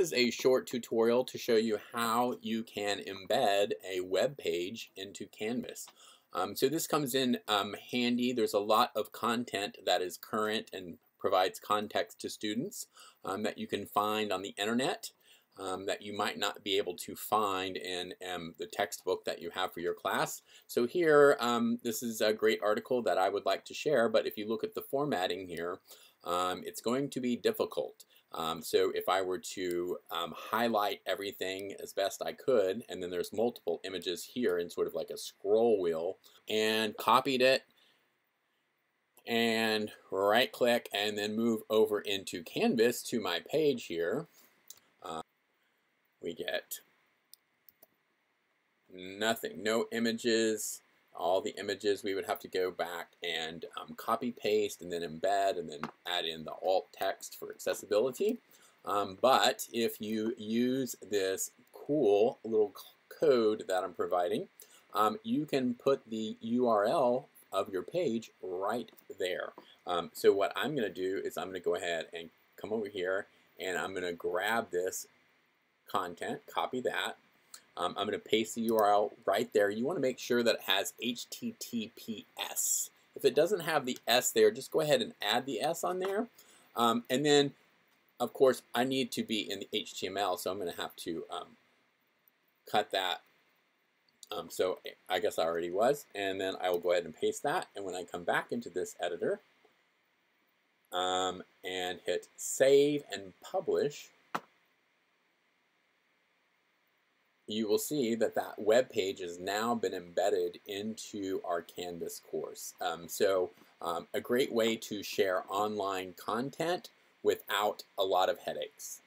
Is a short tutorial to show you how you can embed a web page into Canvas. Um, so this comes in um, handy. There's a lot of content that is current and provides context to students um, that you can find on the internet um, that you might not be able to find in um, the textbook that you have for your class. So here, um, this is a great article that I would like to share, but if you look at the formatting here, it's going to be difficult. Um, so if I were to um, highlight everything as best I could, and then there's multiple images here in sort of like a scroll wheel, and copied it, and right click, and then move over into Canvas to my page here, uh, we get nothing, no images, all the images, we would have to go back and um, copy paste and then embed and then add in the alt text for accessibility. Um, but if you use this cool little code that I'm providing, um, you can put the URL of your page right there. Um, so what I'm going to do is I'm going to go ahead and come over here and I'm going to grab this content, copy that, um, I'm going to paste the URL right there. You want to make sure that it has HTTPS. If it doesn't have the S there, just go ahead and add the S on there. Um, and then, of course, I need to be in the HTML, so I'm going to have to um, cut that. Um, so I guess I already was. And then I will go ahead and paste that. And when I come back into this editor um, and hit Save and Publish, you will see that that web page has now been embedded into our Canvas course. Um, so um, a great way to share online content without a lot of headaches.